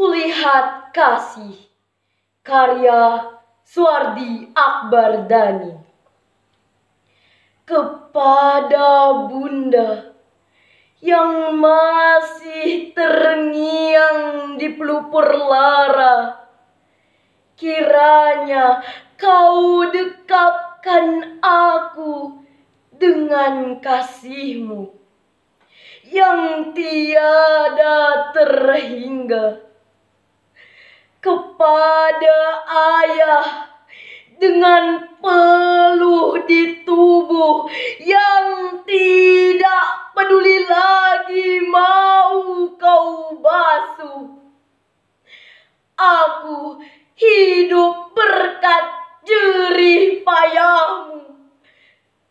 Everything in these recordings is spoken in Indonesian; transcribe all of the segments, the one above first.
Kulihat Kasih Karya Suardi Akbar Dani Kepada Bunda yang masih terngiang di pelupur lara Kiranya kau dekapkan aku dengan kasihmu yang tiada terhingga ayah dengan peluh di tubuh yang tidak peduli lagi mau kau basuh. Aku hidup berkat jerih payahmu.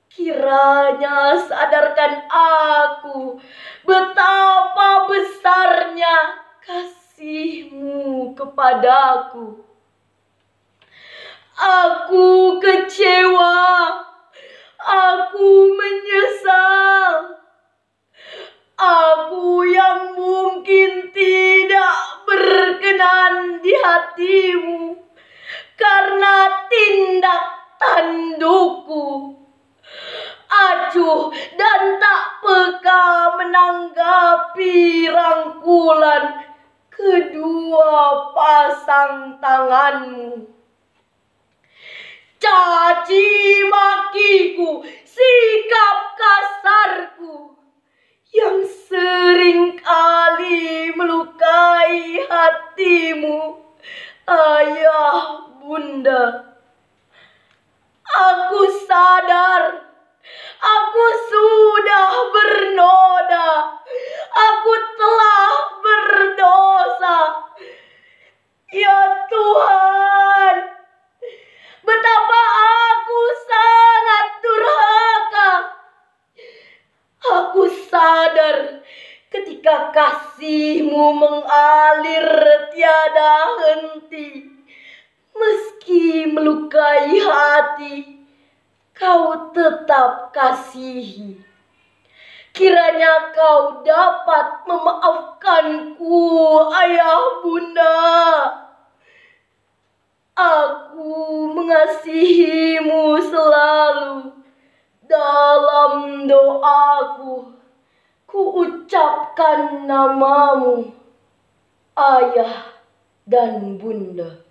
Kiranya sadarkan aku betapa besarnya kasihmu kepadaku. Aku kecewa, aku menyesal. Aku yang mungkin tidak berkenan di hatimu karena tindak tandukku acuh dan tak peka menanggapi rangkulan kedua pasang tanganmu. Makiku, sikap kasarku yang sering kali melukai hatimu, ayah bunda. Aku sadar Aku sudah bernoda. Aku telah berdosa. Ya Tuhan, betapa aku sangat durhaka. Aku sadar ketika kasihmu mengalir tiada henti. Meski melukai hati, kau tetap kasihi. Kiranya kau dapat memaafkanku, ayah bunda. Aku mengasihimu selalu dalam doaku. Ku ucapkan namamu, ayah dan bunda.